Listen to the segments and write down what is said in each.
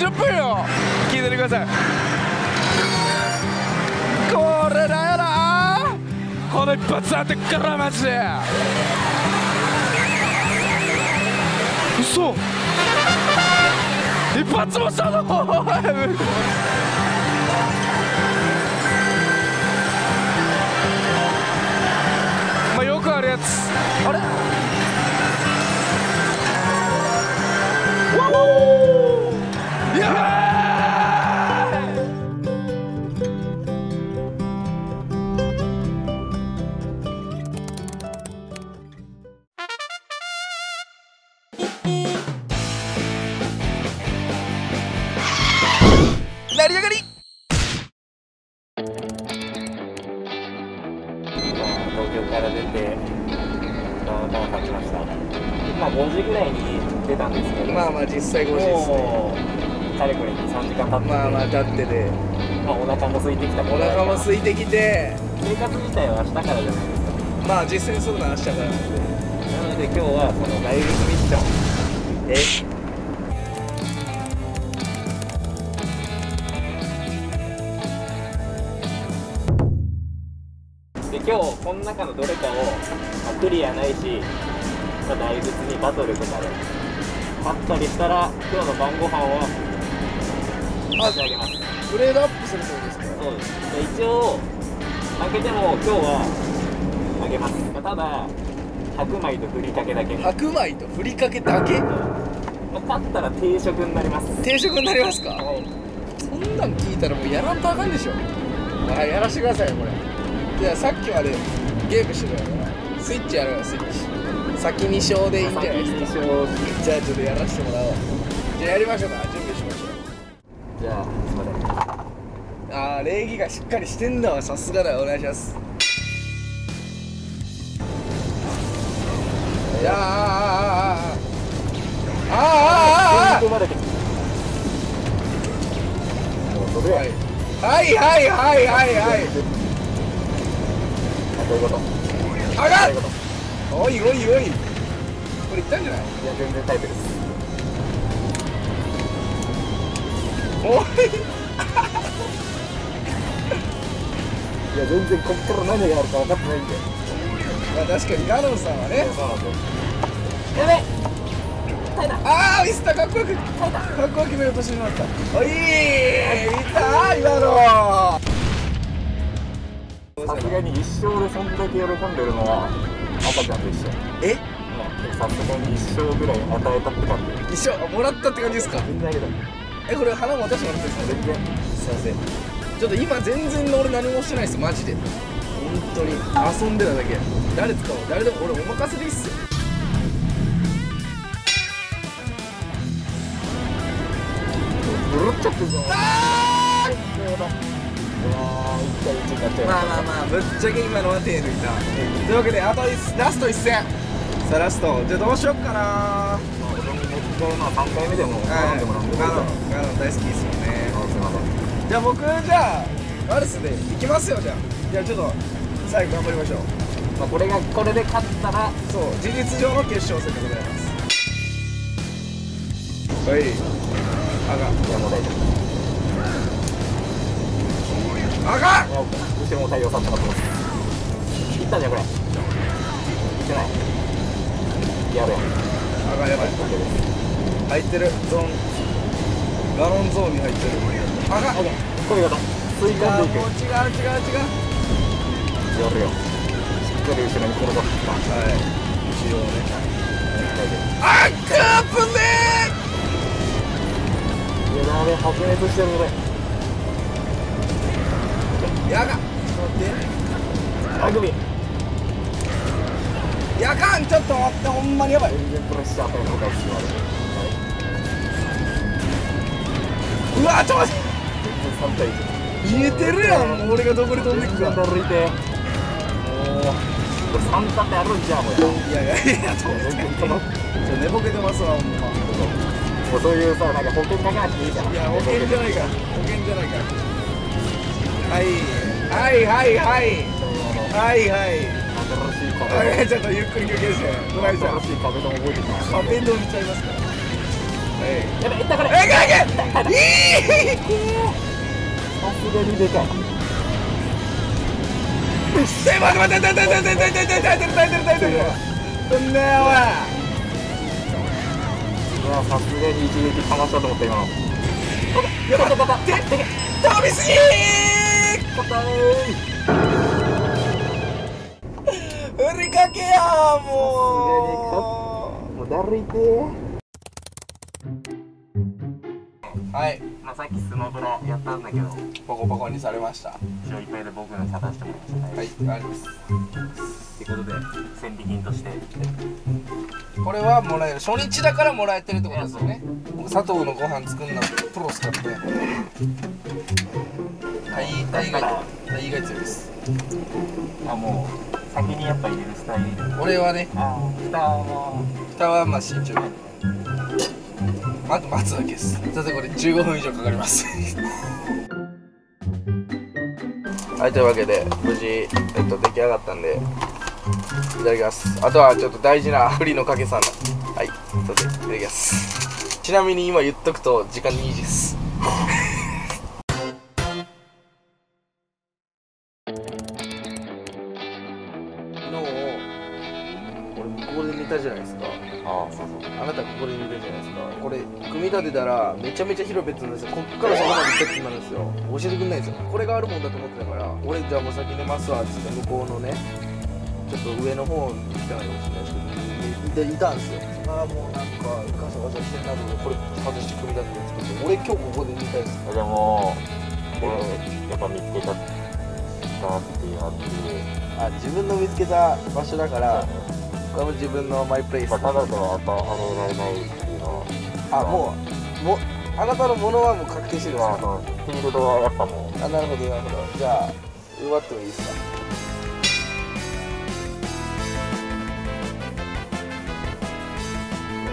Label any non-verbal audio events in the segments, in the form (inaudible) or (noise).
30分よ。聞いててください。これだよな。この一発当てっからマジで。嘘。一発もしたの？まあよくあるやつ。あれ？や成り上がり。東京から出てだんだん経ちました。まあ5時ぐらいに出たんですけど。まあまあ実際5時ですね。かれこれ23時間経ってて。まあまあだってでまあお腹も空いてきた。お腹も空いてきて。生活自体は明日からじゃないですか。まあ実践するのは明日からなんでで今日はその大仏ミッションでで今日この中のどれかを、まあ、クリアないし、まあ、大仏にバトルとかで勝ったりしたら今日の晩ご飯を差し上げます。グレードアップするってことですか？そうです。で一応負けても今日はあげます。まあただ白米とふりかけだけ。白米とふりかけだけ？まあ勝ったら定食になります。定食になりますか？はい。そんなん聞いたらもうやらんとあかんでしょ。はいやらしてくださいよこれ。じゃあさっきまでゲームしてたからスイッチやろうよスイッチ。先に小でいいんじゃないですか？じゃあちょっとやらせてもらおう。じゃあやりましょうか。準備しましょう。じゃあすいません。ああ礼儀がしっかりしてんだわさすがだ。よお願いしますいやー。あー。あー。あーあーあーあー吸い込まれてきたもうそれやはいはいはいはいはい。あどういうことあがどういうことおいおいおい。これいったんじゃない？いや全然タイプですおい。いや全然こっから何があるか分かってないんで。まあ確かにガノンさんはね。やべ。ああミスった。かっこよく。かっこよく決めようとしてしまった。おい見た今の。さすがに一生でそんだけ喜んでるのは赤ちゃんと一緒。え？うんさすがに一生ぐらい与えたって感じ。一緒もらったって感じですか？全然あげたえこれ花も私もらってるんですか？全然。すいません。ちょっと今全然俺何もしてないですマジで。本当に。遊んでただけ誰使おう？誰でも俺お任せでいいっすよ。ブルっちゃってるぞまあまあまあぶっちゃけ今のは手抜いた。というわけであと一ラスト1戦。さあラストじゃあどうしよっかな。まあ俺にもう一回まあ3回目でもはい。頼んでもらうんでガノンガノン大好きですよね。あすいませんじゃあ僕じゃあワルスで行きますよじゃあ。じゃあちょっと最後頑張りましょうまあこれがこれで勝ったらそう事実上の決勝戦でございます。はい。あがいやもう大丈夫あがいや OK 後ろも対応させてもらってます。いったんじゃんこれ。いってない。やべえあがやばい。入ってる。ゾーン。ガロンゾーンに入ってる。あが OK こういうこと吸い込んでいく違う違う違う。やるよしっかり後ろに転がったはい後ろをね大丈夫あっカープンでいやだめ白熱してるこれやがちょっと待ってラグビーやかんちょっと待ってほんまにやばい全然プレッシャー与えるの大好きなのうわちょっと待って3対1見えてるやん俺がどこに飛んでいく全然か歩いてもうこれ3立てあるんじゃんもういやいやいやちょっと待ってちょっと寝ぼけてますわほんま。もうそういうさなんか保険かけなくていいじゃんいや保険じゃないか。ら保険じゃないか。らはい。はいはい。はいはい。はい新しい壁はいちょっとゆっくり休憩して。ドライちゃん新しい壁ドン覚えてきましたカペンド見ちゃいますか。らえやべいったこれいえいけ！いけいいさすがにでかいえ待って待って待って待って待って待って待って待って待って待ってそんなよお前うわさすがに一撃かましたと思った今のやばいやばい飛びすぎ硬振りかけやももうだるいてうはい。まあさっきスマブラやったんだけど。ポコポコにされました。は一応いっぱいで僕の勝たせてもらいました。ねいあります。ってことで戦利品として。これはもらえる。初日だからもらえてるってことですよね。僕佐藤のご飯作るのプロ使って。大大概大概強いです。あもう先にやっぱ入れるスタイル。俺はね。あ蓋は蓋はまあ慎重にまず待つだけです。さてこれ15分以上かかります。はいというわけで無事、えっと、出来上がったんでいただきます。あとはちょっと大事な振りのかけさん。はいそれでいただきます。ちなみに今言っとくと時間2時です。てたらめちゃめちゃ広いベッドなんですよ。こっからそこまでベッドになるんですよ。教えてくんないんですよ。これがあるもんだと思ってたから俺じゃあもう先寝ますわっつって向こうのねちょっと上の方に来たのかもしれないです。けどいたいたんですよ。ああもうなんかガサガサしてんなと思ってこれ外して組み立てて作って俺今日ここで寝たいですでもこれやっぱ見つけたっていうのあってあ自分の見つけた場所だからこれも自分のマイプレイス。まあただではやっぱはめられないっていうのは。あもうもあなたのものはもう確定してるんですか？フィールドはやっぱもうあなるほどなるほど。じゃあ奪ってもいいですか？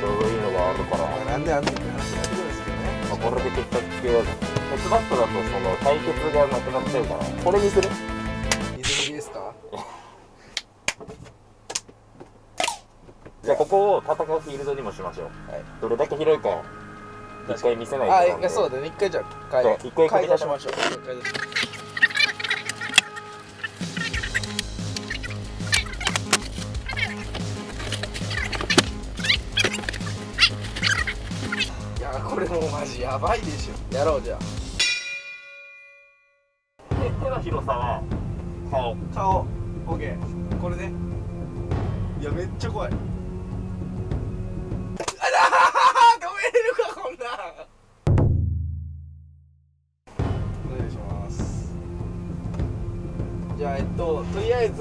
ちょうどいいのがあるから、まあなんであんねんって話になってくるんですけどね。まあ、これで決着つけよう。鉄バットだとその対決がなくなっちゃうから。これにする？水着ですか？(laughs) じゃあここを戦うフィールドにもしましょう。はい。どれだけ広いか一回見せないとあそうだね。一回じゃあ買いじゃあ一回買い出しましょう。買いやこれもう。マジやばいでしょやろう。じゃ手手の広さは顔あ顔 OK これねいやめっちゃ怖い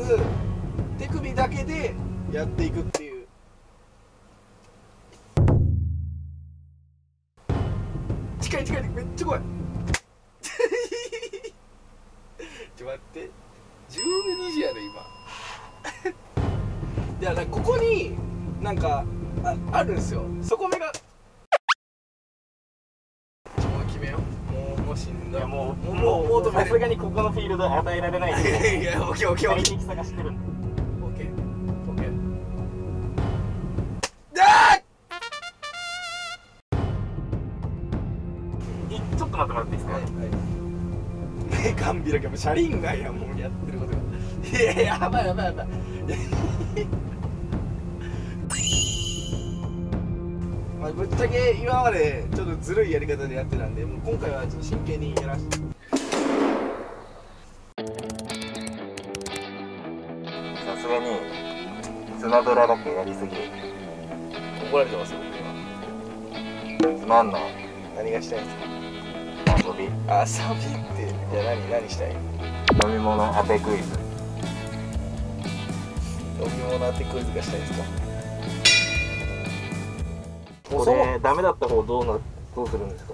ず手首だけでやっていくっていう。近い近いめっちゃ怖い。ちょ待って。12時やで今。いやなんかここになんかああるんですよ。底目がすがにここのフィールド与えられない。いやオッケーオッケーオッケー。最適さが知ってるんでオッケーオッケー。だいちょっと待ってもらっていいですか、はいもう車輪がやもうやってることがいやいややばいやばいやばい。まあぶっちゃけ今までちょっとずるいやり方でやってたんでもう今回はちょっと真剣にやらせてにスマブラだけやりすぎ。怒られてますよ僕つまんな。い今何がしたいんです遊び。かあサビってじゃあ何何したい？飲み物当てクイズ。飲み物当てクイズがしたいですか？これダメだった方どうなどうするんですか？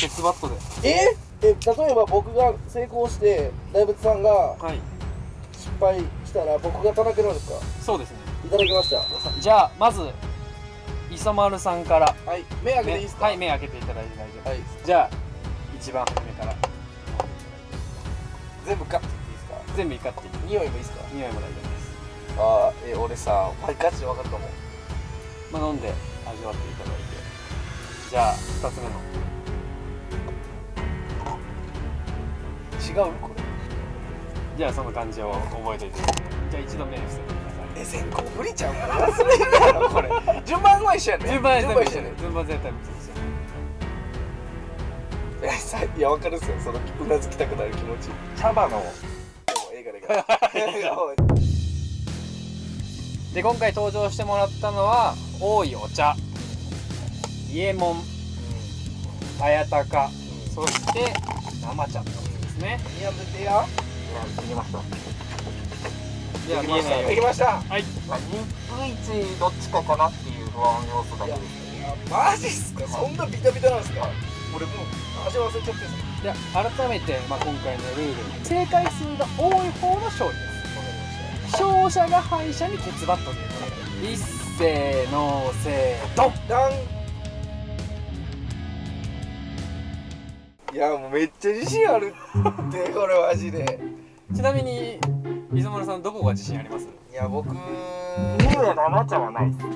鉄バットで。え？え例えば僕が成功して大仏さんがはい。失敗したら僕が叩けるんですか？そうですね。いただきました。じゃあまず磯丸さんから。はい目開けていいですか？はい目開けていただいて大丈夫はい。じゃあ一番初めから。全部カットいいですか？全部いかっていい匂いもいいです。か匂いも大丈夫です。あーえ俺さマイカチで分かるかも。まあ飲んで味わっていただいて。じじゃあ2つ目の。違う？これじゃあその漢字を覚えておいて。じゃあ一度目伏せてくださえ先行不利ちゃんもう忘れるやろこれ順番は一緒やね。い順番一緒やね。順番絶対一緒ですよいやさいや分かるっすよそのうなずきたくなる気持ち。茶葉ので。今回登場してもらったのは多いお茶。伊右衛門綾鷹。そして生茶ってことですねできましたでは見えないようにできました。はい。まあ日本一どっちかかなっていう不安要素だけですマジっすか？そんなビタビタなんすか？俺もう味忘れちゃってでは改めて、まあ、今回のルール正解数が多い方の勝利です。勝者が敗者に決罰ということで。一斉のせードンダン。いやもうめっちゃ自信あるってこれマジでちなみに磯村さんどこが自信あります？いや僕ニューは生茶はないです。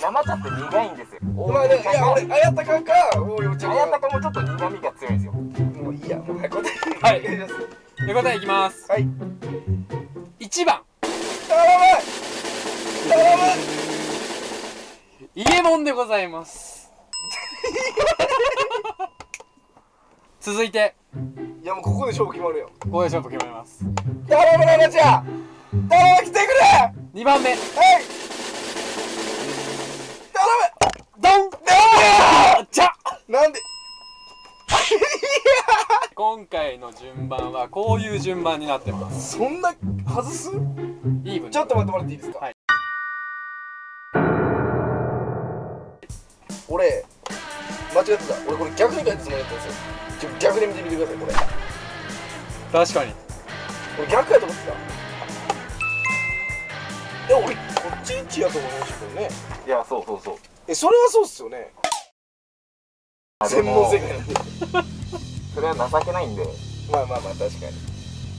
生茶って苦いんですよ。まあねいや俺あやたかかもうよちゃ綾鷹もちょっと苦味が強いんですよ。もういいやもう早く答えはい。お願いしますということでいきます。はい。1番。頼む頼む。伊右衛門でございます。(laughs) 続いていやもうここで勝負決まるよ。ここで勝負決まります。頼むラナちゃん頼む来てくれ。2番目。はい。ドン。じゃ頼むなんで。(laughs) 今回の順番はこういう順番になってます。そんな外す？イーブンちょっと待ってもらっていいですか？はい。俺間違ってた。俺これ逆に書いたつもりだったんですよ。逆で見てみてくださいこれ確かに。俺逆やと思ってた。え俺こっち1やと思いましたけどね。いやそうそうそう。えそれはそうっすよね。専門世界なんで (laughs) それは情けないんで。まあまあまあ確かに。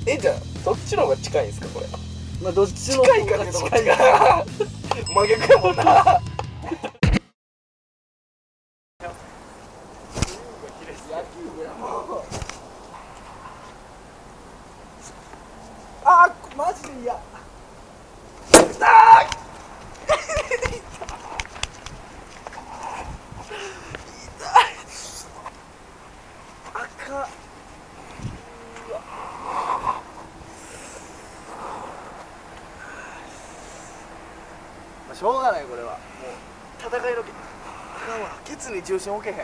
えじゃあどっちの方が近いんですかこれ。まあどっちの近いか (laughs) 真逆やもんな。(laughs) あーマジで嫌まあ、しょうがないこれは。もう戦いのけあかんわケツに重心置けへん。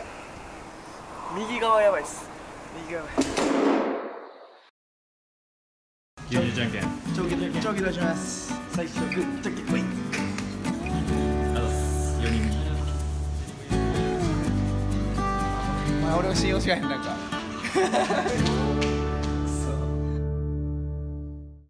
右側やばいっす。右側やばい。牛乳じゃんけん。長期で長期出します。最初グッチョキウィンあと4人。お前俺を信用しやへんなんか